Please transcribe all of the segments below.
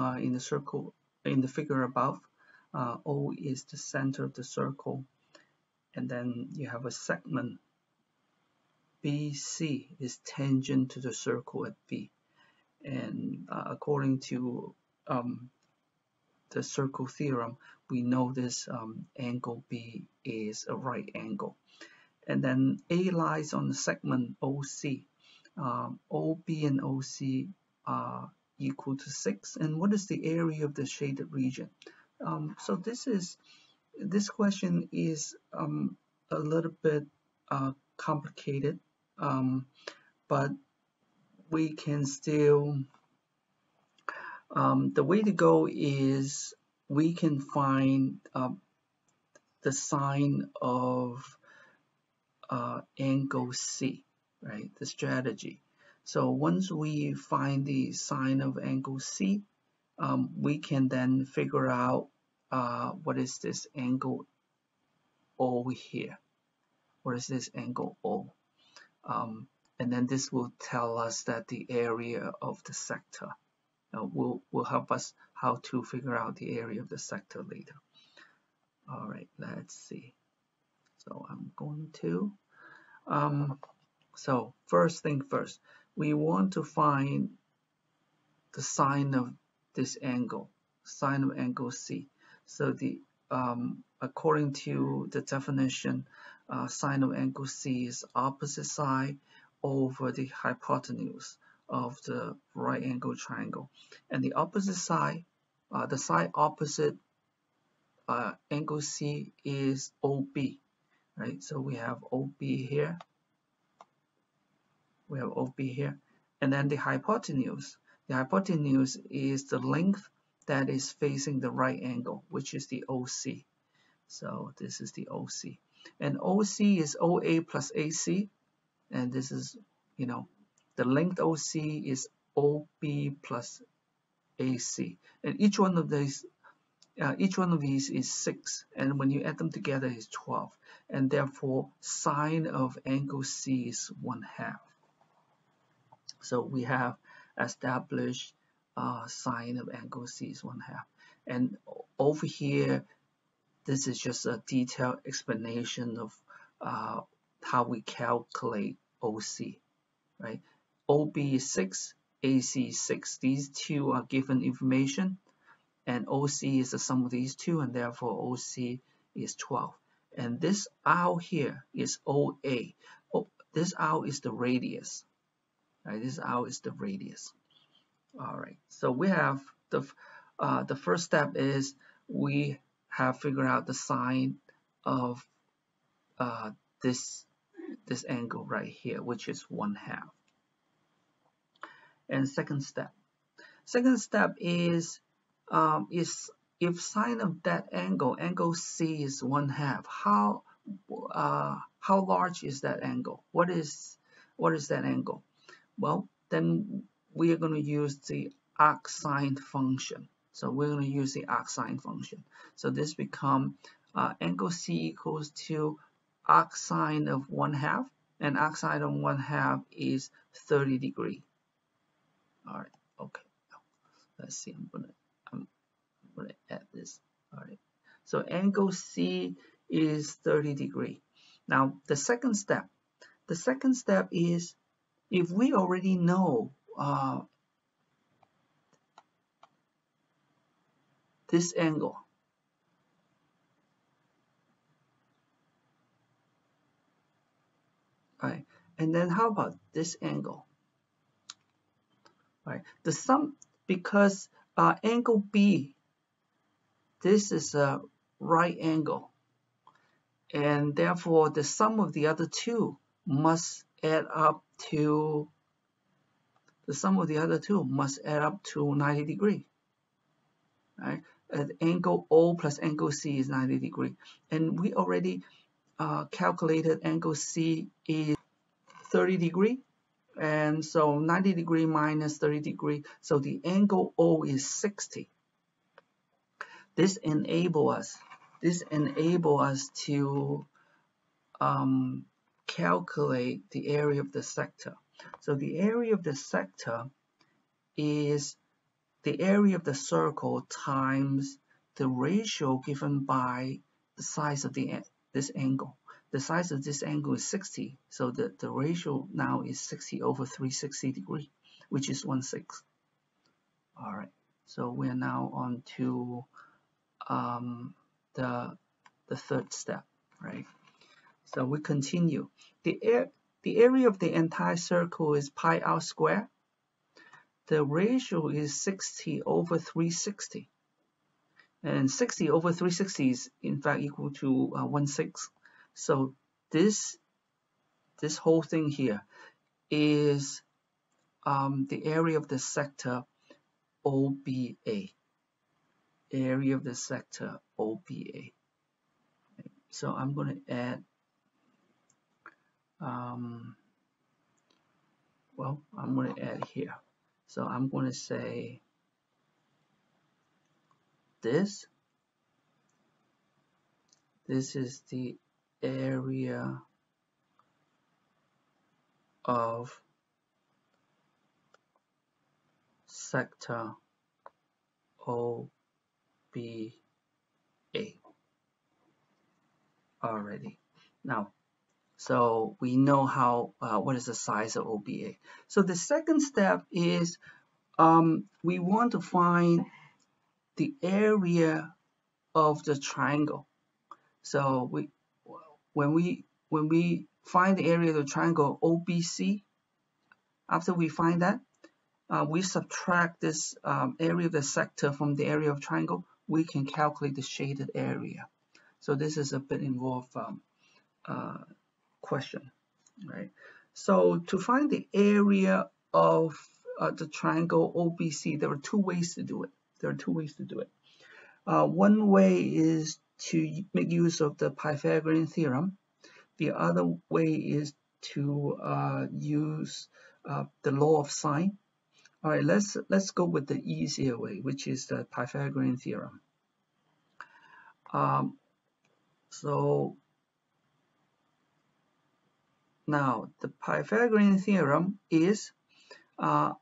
uh, in the circle in the figure above. Uh, o is the center of the circle, and then you have a segment BC is tangent to the circle at B, and uh, according to um, the circle theorem, we know this um, angle B is a right angle. And then A lies on the segment OC. Um, OB and OC are equal to 6. And what is the area of the shaded region? Um, so this is this question is um, a little bit uh, complicated, um, but we can still um, the way to go is we can find uh, the sine of uh, angle C, right? The strategy. So once we find the sine of angle C, um, we can then figure out uh, what is this angle O here. What is this angle O? Um, and then this will tell us that the area of the sector uh, will, will help us how to figure out the area of the sector later. All right, let's see. So I'm going to, um, so first thing first, we want to find the sine of this angle, sine of angle C. So the um, according to the definition, uh, sine of angle C is opposite side over the hypotenuse of the right angle triangle. And the opposite side, uh, the side opposite uh, angle C is OB, right? So we have OB here. We have OB here. And then the hypotenuse. The hypotenuse is the length that is facing the right angle, which is the OC. So this is the OC. And OC is OA plus AC. And this is, you know, the length OC is OB plus AC. And each one of these uh, each one of these is 6 and when you add them together is 12 and therefore sine of angle C is 1 half. So we have established uh, sine of angle C is 1 half and over here this is just a detailed explanation of uh, how we calculate OC right OB is 6, AC is 6. These two are given information and OC is the sum of these two and therefore OC is 12. And this R here is OA. Oh, this R is the radius. Right, this R is the radius. All right, so we have the uh, the first step is we have figured out the sine of uh, this this angle right here, which is one half and second step. Second step is um, is if sine of that angle, angle C is one half. How uh, how large is that angle? What is what is that angle? Well, then we are going to use the arcsine function. So we're going to use the arcsine function. So this become uh, angle C equals to arcsine of one half, and arcsine of one half is 30 degree. All right okay. Let's see i'm gonna i'm gonna add this. All right. So angle c is 30 degree. Now the second step. The second step is if we already know uh, this angle right and then how about this angle right? The sum, because uh, angle B, this is a right angle, and therefore the sum of the other two must add up to, the sum of the other two must add up to 90 degree, right? At angle O plus angle C is 90 degree, and we already uh, calculated angle C is 30 degree, and so 90 degree minus 30 degree. So the angle O is 60 this enable us this enable us to um, calculate the area of the sector so the area of the sector is the area of the circle times the ratio given by the size of the this angle. The size of this angle is 60, so the, the ratio now is 60 over 360 degree, which is 1 6. All right, so we're now on to um, the, the third step, right? So we continue. The, air, the area of the entire circle is pi r squared. The ratio is 60 over 360. And 60 over 360 is in fact equal to uh, 1 6. So this, this whole thing here is um, the area of the sector OBA. Area of the sector OBA. So I'm going to add um, well, I'm going to add here. So I'm going to say this. This is the area of sector OBA already. Now, so we know how uh, what is the size of OBA. So the second step is um, we want to find the area of the triangle. So we when we when we find the area of the triangle OBC, after we find that, uh, we subtract this um, area of the sector from the area of triangle, we can calculate the shaded area. So this is a bit involved um, uh, question, right? So to find the area of uh, the triangle OBC, there are two ways to do it. There are two ways to do it. Uh, one way is to make use of the Pythagorean theorem. The other way is to uh, use uh, the law of sine. All right, let's let's go with the easier way, which is the Pythagorean theorem. Um, so now, the Pythagorean theorem is uh,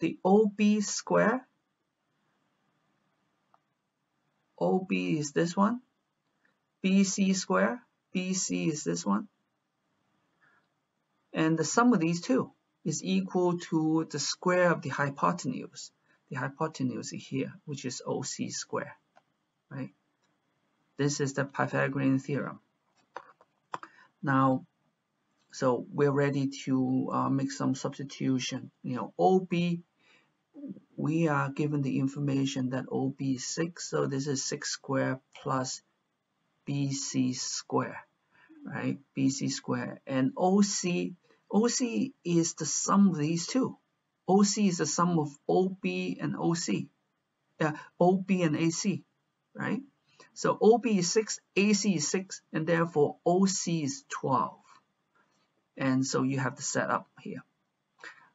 the OB square. OB is this one. BC square. BC is this one. And the sum of these two is equal to the square of the hypotenuse. The hypotenuse here, which is OC square, right? This is the Pythagorean theorem. Now, so we're ready to uh, make some substitution. You know, OB, we are given the information that OB is 6, so this is 6 squared plus BC squared, right? BC squared. And OC, OC is the sum of these two. OC is the sum of OB and OC. Yeah, OB and AC, right? So OB is 6, AC is 6, and therefore OC is 12 and so you have the setup here.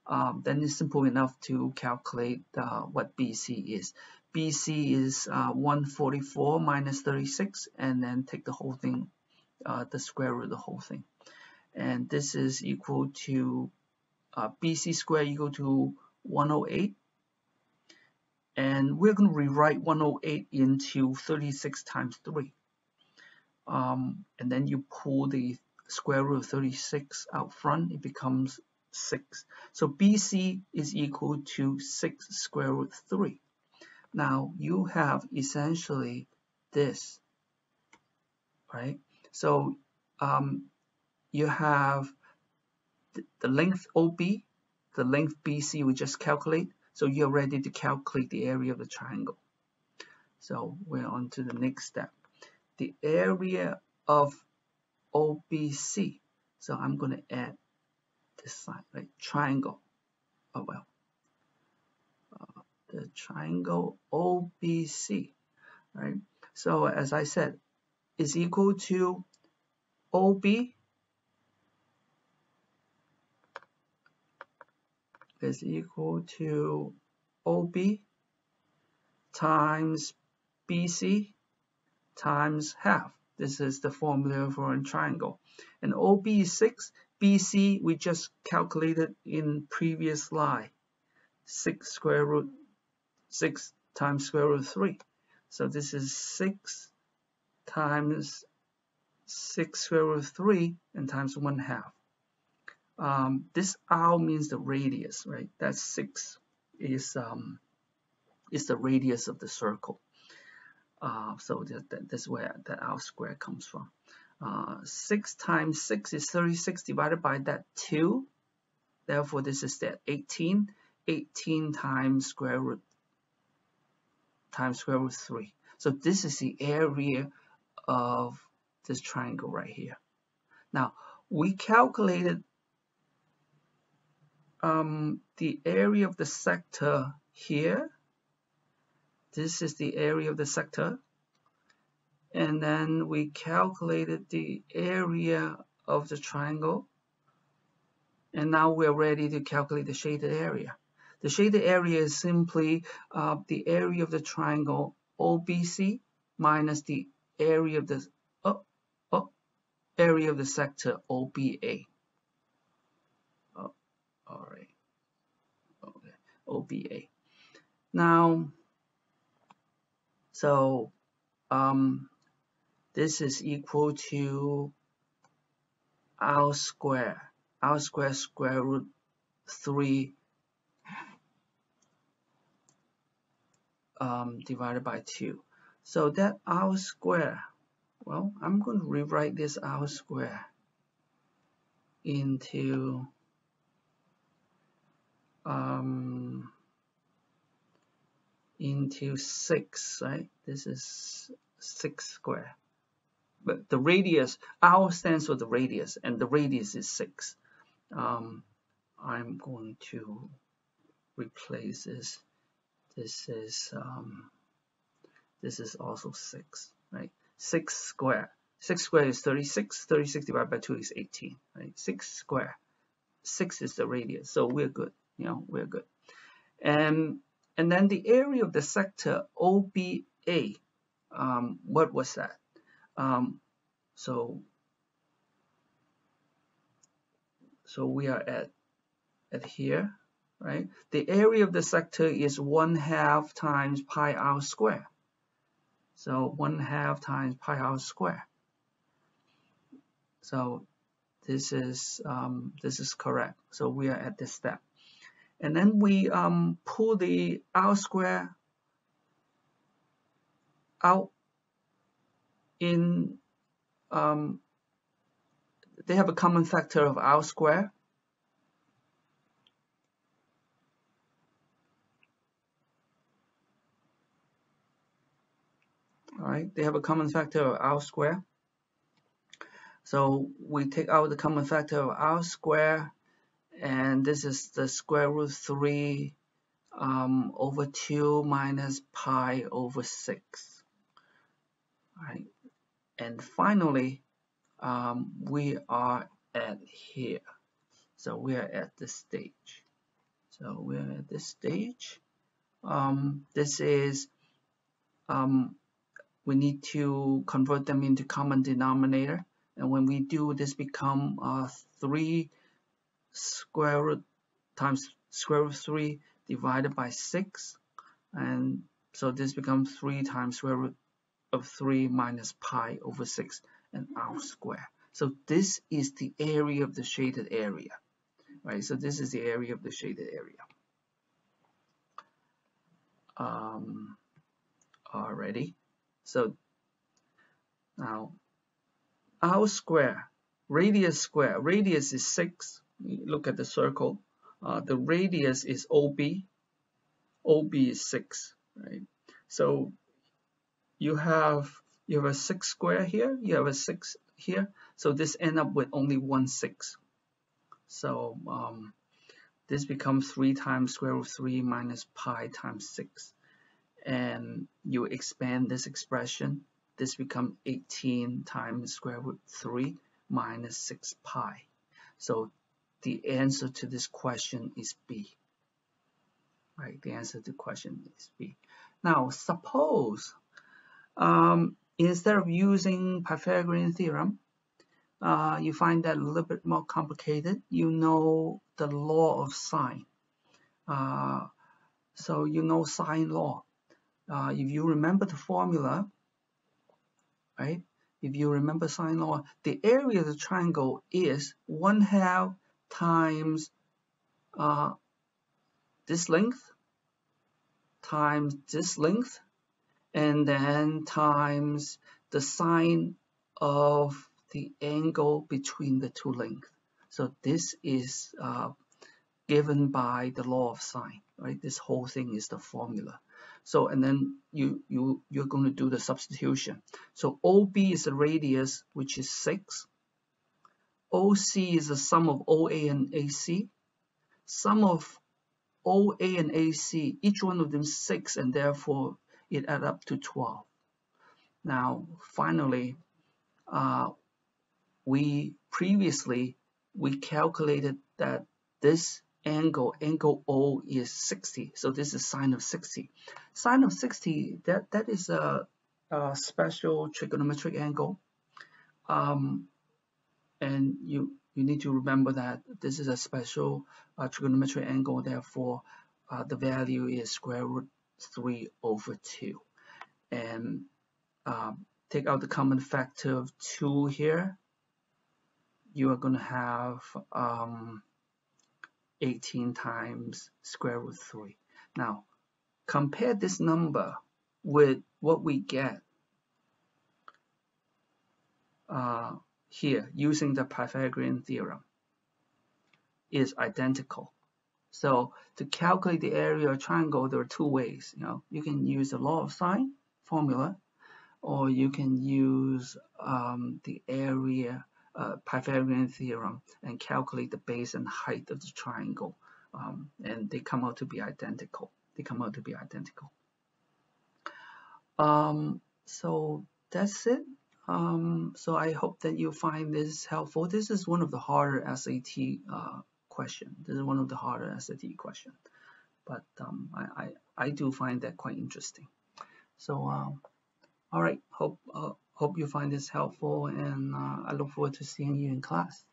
Um, then it's simple enough to calculate uh, what BC is. BC is uh, 144 minus 36 and then take the whole thing, uh, the square root of the whole thing. And this is equal to uh, BC square equal to 108. And we're going to rewrite 108 into 36 times 3. Um, and then you pull the square root of 36 out front, it becomes 6. So BC is equal to 6 square root 3. Now you have essentially this, right? So um, you have the length OB, the length BC we just calculate. So you're ready to calculate the area of the triangle. So we're on to the next step. The area of OBC. So I'm going to add this side, right? Triangle. Oh well. Uh, the triangle OBC, right? So as I said, is equal to OB is equal to OB times BC times half. This is the formula for a triangle. And OB is 6, BC we just calculated in previous slide. 6 square root 6 times square root 3. So this is 6 times 6 square root 3 and times 1 half. Um, this r means the radius, right? That's 6 is um, is the radius of the circle. Uh, so that, that, that's where the r square comes from. Uh, 6 times 6 is 36 divided by that 2. Therefore, this is that 18. 18 times square root times square root 3. So this is the area of this triangle right here. Now, we calculated um, the area of the sector here. This is the area of the sector. And then we calculated the area of the triangle. And now we're ready to calculate the shaded area. The shaded area is simply uh, the area of the triangle OBC minus the area of the oh, oh, area of the sector OBA. Oh, all right. Okay. OBA. Now, so um, this is equal to r square, r square square root 3 um, divided by 2. So that r square, well, I'm going to rewrite this r square into um, into 6, right? This is 6 square. But the radius, r stands for the radius, and the radius is 6. Um, I'm going to replace this. This is um, this is also 6 right? 6 square. 6 square is 36 36 divided by 2 is 18 right? 6 square. 6 is the radius. So we're good. You know we're good. And and then the area of the sector OBA um, what was that um, so so we are at at here right? The area of the sector is 1 half times pi r square. So 1 half times pi r square. So this is um, this is correct. So we are at this step. And then we um, pull the r square out in um, they have a common factor of r square. All right they have a common factor of r square. So we take out the common factor of r square and this is the square root 3 um, over 2 minus pi over 6 all right and finally um, we are at here. So we are at this stage. So we're at this stage. Um, this is um, we need to convert them into common denominator. And when we do, this become uh, 3 square root times square root of 3 divided by 6. And so this becomes 3 times square root of 3 minus pi over 6 and r square. So this is the area of the shaded area. Right, so this is the area of the shaded area. Um, already. So now r square, radius square, radius is 6. Look at the circle. Uh, the radius is OB. OB is 6, right? So you have you have a 6 square here, you have a 6 here. So this end up with only one 6. So um, this becomes 3 times square root 3 minus pi times 6 and you expand this expression, this becomes 18 times square root 3 minus 6 pi. So the answer to this question is B. Right, the answer to the question is B. Now, suppose um, instead of using Pythagorean theorem, uh, you find that a little bit more complicated. You know the law of sine. Uh, So you know sine law. Uh, if you remember the formula, right? If you remember sine law, the area of the triangle is 1 half times uh, this length times this length and then times the sine of the angle between the two lengths. So this is uh, given by the law of sine, right? This whole thing is the formula. So, and then you, you, you're going to do the substitution. So OB is the radius, which is 6. OC is the sum of OA and AC. Sum of OA and AC, each one of them 6, and therefore it add up to 12. Now, finally, uh, we previously, we calculated that this angle, angle O is 60. So this is sine of 60. Sine of 60, that, that is a, a special trigonometric angle. Um, and you, you need to remember that this is a special uh, trigonometric angle, therefore uh, the value is square root 3 over 2. And um, take out the common factor of 2 here, you are going to have um, 18 times square root 3. Now, compare this number with what we get uh, here using the Pythagorean theorem is identical. So to calculate the area of a triangle, there are two ways. You know, you can use the law of sine formula, or you can use um, the area uh, Pythagorean theorem and calculate the base and height of the triangle. Um, and they come out to be identical. They come out to be identical. Um, so that's it. Um, so I hope that you find this helpful. This is one of the harder SAT uh, question. This is one of the harder SAT question. But um, I, I, I, do find that quite interesting. So, um, all right, hope uh, Hope you find this helpful and uh, I look forward to seeing you in class.